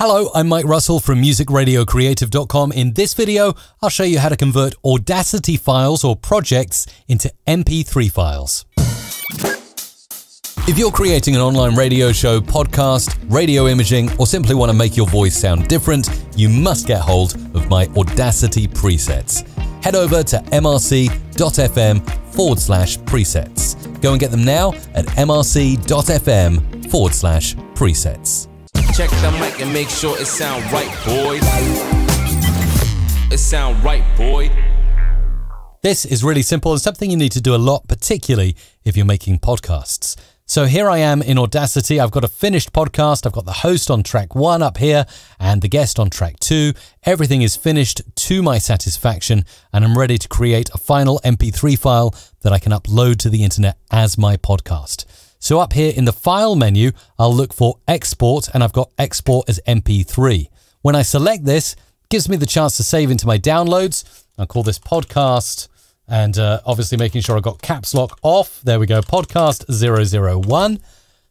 Hello, I'm Mike Russell from musicradiocreative.com. In this video, I'll show you how to convert Audacity files or projects into MP3 files. If you're creating an online radio show, podcast, radio imaging, or simply want to make your voice sound different, you must get hold of my Audacity presets. Head over to mrc.fm forward slash presets. Go and get them now at mrc.fm forward slash presets. Check the mic and make sure it sound right, boys. It sound right, boy. This is really simple and something you need to do a lot, particularly if you're making podcasts. So here I am in Audacity. I've got a finished podcast. I've got the host on track one up here and the guest on track two. Everything is finished to my satisfaction, and I'm ready to create a final MP3 file that I can upload to the internet as my podcast. So up here in the file menu, I'll look for export and I've got export as MP3. When I select this, gives me the chance to save into my downloads. I'll call this podcast and uh, obviously making sure I've got caps lock off. There we go, podcast 001.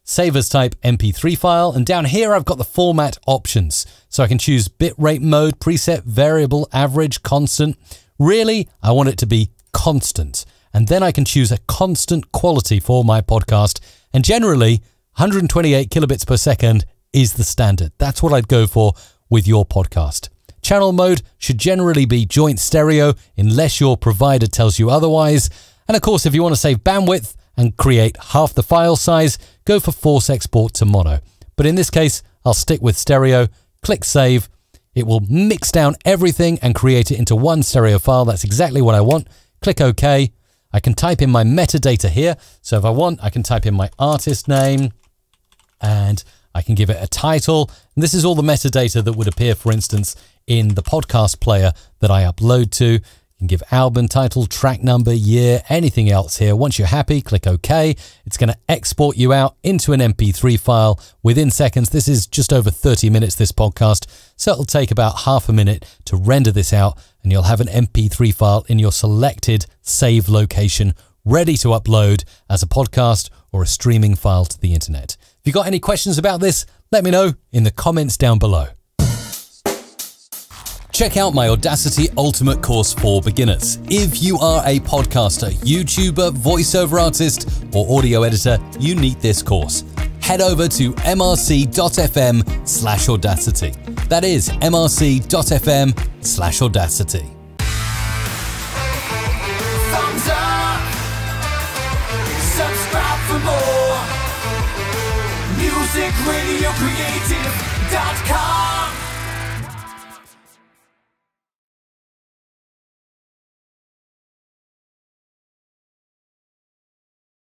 Save as type MP3 file. And down here, I've got the format options. So I can choose bitrate mode, preset, variable, average, constant. Really, I want it to be constant. And then I can choose a constant quality for my podcast and generally, 128 kilobits per second is the standard. That's what I'd go for with your podcast. Channel mode should generally be joint stereo unless your provider tells you otherwise. And of course, if you want to save bandwidth and create half the file size, go for force export to mono. But in this case, I'll stick with stereo, click save. It will mix down everything and create it into one stereo file. That's exactly what I want. Click OK. I can type in my metadata here. So if I want, I can type in my artist name and I can give it a title. And this is all the metadata that would appear, for instance, in the podcast player that I upload to. You can give album title, track number, year, anything else here. Once you're happy, click OK. It's going to export you out into an MP3 file within seconds. This is just over 30 minutes, this podcast. So it'll take about half a minute to render this out and you'll have an MP3 file in your selected save location ready to upload as a podcast or a streaming file to the internet. If you've got any questions about this, let me know in the comments down below. Check out my Audacity Ultimate course for beginners. If you are a podcaster, YouTuber, voiceover artist, or audio editor, you need this course. Head over to mrc.fm slash audacity. That is mrc.fm slash audacity. Thumbs up,